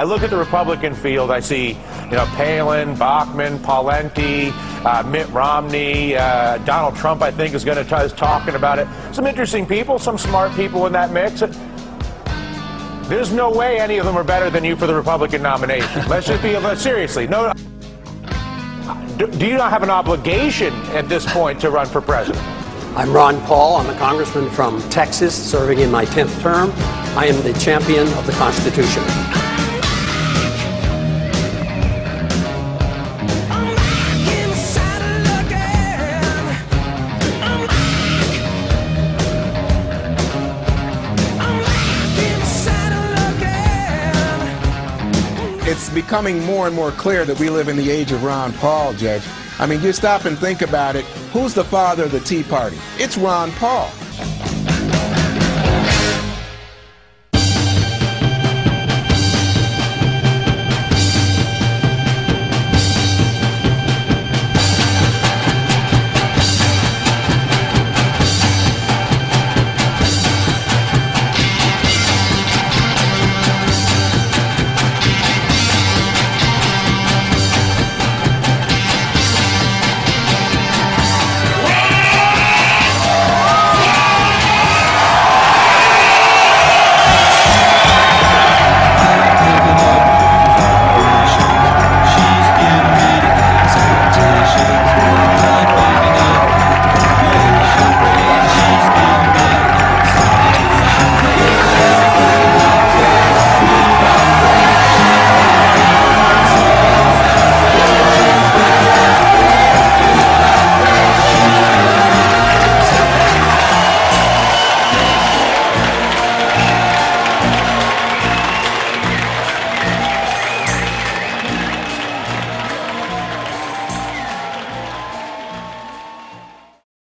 I look at the Republican field. I see, you know, Palin, Bachmann, Pawlenty, uh, Mitt Romney, uh, Donald Trump. I think is going to is talking about it. Some interesting people, some smart people in that mix. There's no way any of them are better than you for the Republican nomination. Let's just be seriously. No. Do, do you not have an obligation at this point to run for president? I'm Ron Paul. I'm a congressman from Texas, serving in my 10th term. I am the champion of the Constitution. It's becoming more and more clear that we live in the age of Ron Paul, Judge. I mean, you stop and think about it. Who's the father of the Tea Party? It's Ron Paul.